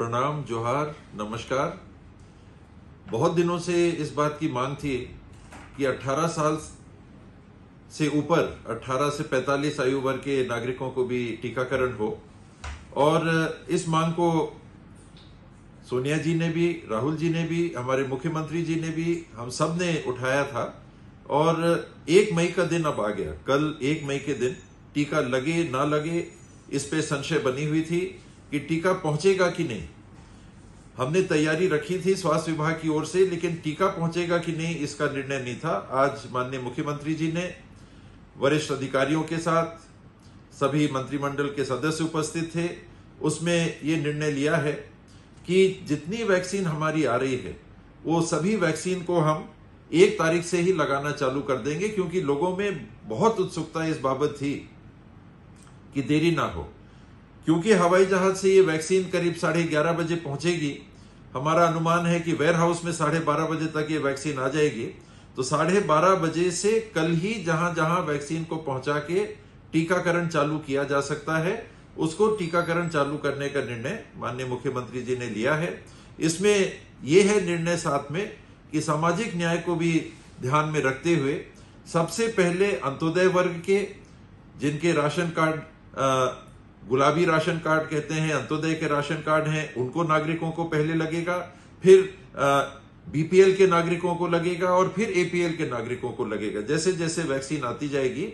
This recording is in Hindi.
प्रणाम, जोहार, नमस्कार। बहुत दिनों से इस बात की मांग थी कि 18 साल से ऊपर 18 से 45 आयु वर्ग के नागरिकों को भी टीकाकरण हो। और इस मांग को सोनिया जी ने भी, राहुल जी ने भी, हमारे मुख्यमंत्री जी ने भी, हम सबने उठाया था। और एक मई का दिन अब आ गया। कल एक मई के दिन टीका लगे, ना लगे, इस पे संशय बनी हुई थी। कि टीका पहुंचेगा कि नहीं? हमने तैयारी रखी थी स्वास्थ्य विभाग की ओर से, लेकिन टीका पहुंचेगा कि नहीं, इसका निर्णय नहीं था। आज माननीय मुख्यमंत्री जी ने वरिष्ठ अधिकारियों के साथ सभी मंत्रिमंडल के सदस्य उपस्थित थे। उसमें ये निर्णय लिया है कि जितनी वैक्सीन हमारी आ रही है, वो सभी वैक्सीन को हम एक तारीख से ही लगाना चालू कर देंगे, क्योंकि लोगों में बहुत उत्सुकता इस बाबत थी कि देरी ना हो। क्योंकि हवाई जहाज़ से ये वैक्सीन करीब साढ़े ग्यारह बजे पहुंचेगी, हमारा अनुमान है कि वेयर हाउस में साढ़े बारह बजे तक ये वैक्सीन आ जाएगी। तो साढ़े बारह बजे से कल ही जहाँ जहाँ वैक्सीन को पहुँचा के टीकाकरण चालू किया जा सकता है, उसको टीकाकरण चालू करने का निर्णय माननीय मुख्यमंत्री जी ने लिया है। इसमें यह है निर्णय साथ में कि सामाजिक न्याय को भी ध्यान में रखते हुए सबसे पहले अंत्योदय वर्ग के, जिनके राशन कार्ड गुलाबी राशन कार्ड कहते हैं, अंत्योदय के राशन कार्ड हैं, उनको नागरिकों को पहले लगेगा, फिर बीपीएल के नागरिकों को लगेगा और फिर एपीएल के नागरिकों को लगेगा। जैसे जैसे वैक्सीन आती जाएगी